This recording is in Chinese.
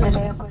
那个。